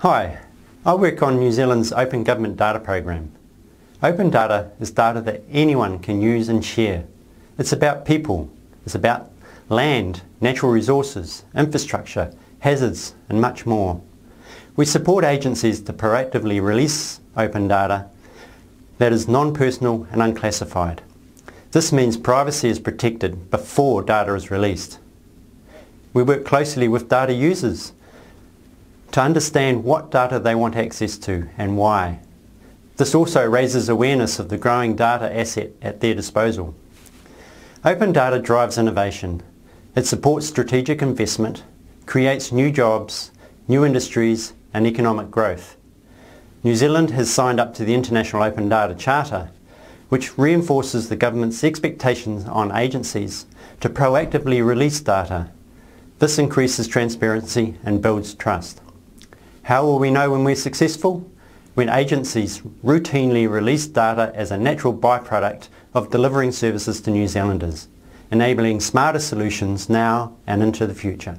Hi, I work on New Zealand's Open Government Data Program. Open data is data that anyone can use and share. It's about people. It's about land, natural resources, infrastructure, hazards and much more. We support agencies to proactively release open data that is non-personal and unclassified. This means privacy is protected before data is released. We work closely with data users to understand what data they want access to and why. This also raises awareness of the growing data asset at their disposal. Open data drives innovation. It supports strategic investment, creates new jobs, new industries and economic growth. New Zealand has signed up to the International Open Data Charter, which reinforces the government's expectations on agencies to proactively release data. This increases transparency and builds trust. How will we know when we're successful? When agencies routinely release data as a natural byproduct of delivering services to New Zealanders, enabling smarter solutions now and into the future.